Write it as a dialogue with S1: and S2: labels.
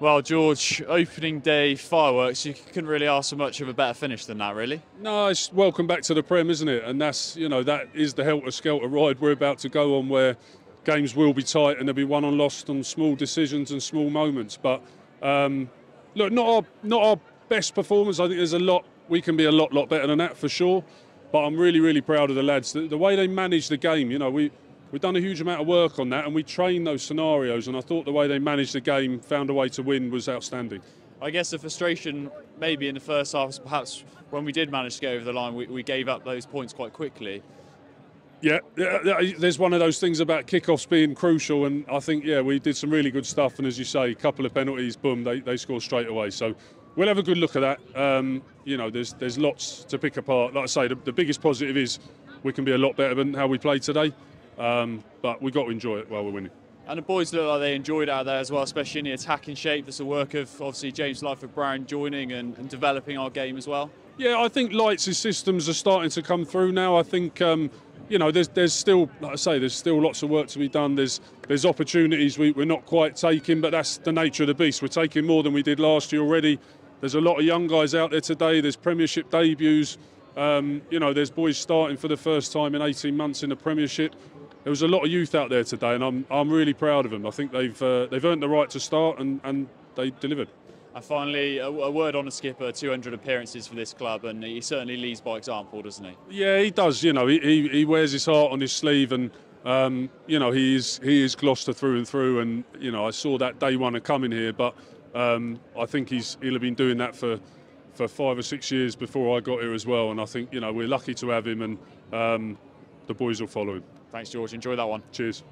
S1: Well, George, opening day fireworks, you couldn't really ask for much of a better finish than that, really.
S2: No, it's welcome back to the Prem, isn't it? And that's, you know, that is the helter skelter ride we're about to go on where games will be tight and there'll be won and lost on small decisions and small moments. But um, look, not our, not our best performance. I think there's a lot, we can be a lot, lot better than that for sure. But I'm really, really proud of the lads. The, the way they managed the game, you know, we, We've done a huge amount of work on that and we trained those scenarios and I thought the way they managed the game, found a way to win was outstanding.
S1: I guess the frustration maybe in the first half perhaps when we did manage to get over the line, we, we gave up those points quite quickly.
S2: Yeah, there's one of those things about kickoffs being crucial, and I think yeah we did some really good stuff. And as you say, a couple of penalties, boom, they, they score straight away. So we'll have a good look at that. Um, you know, there's there's lots to pick apart. Like I say, the, the biggest positive is we can be a lot better than how we played today. Um, but we've got to enjoy it while we're winning.
S1: And the boys look like they enjoyed it out there as well, especially in the attacking shape. That's the work of obviously James Lightfoot Brown joining and, and, developing our game as well.
S2: Yeah, I think Lights' systems are starting to come through now. I think um, you know there's there's still like I say there's still lots of work to be done. There's there's opportunities we, we're not quite taking, but that's the nature of the beast. We're taking more than we did last year already. There's a lot of young guys out there today. There's Premiership debuts. Um, you know, there's boys starting for the first time in 18 months in the Premiership there was a lot of youth out there today, and I'm, I'm really proud of them. I think they've uh, they've earned the right to start, and, and they delivered.
S1: And finally, a, a, word on the skipper: 200 appearances for this club, and he certainly leads by example, doesn't he?
S2: Yeah, he does. You know, he, he, he wears his heart on his sleeve, and um, you know he is he is Gloucester through and through. And you know, I saw that day one of coming here, but um, I think he's he'll have been doing that for for five or six years before I got here as well. And I think you know we're lucky to have him, and um, the boys will follow him.
S1: Thanks, George. Enjoy that one.
S2: Cheers.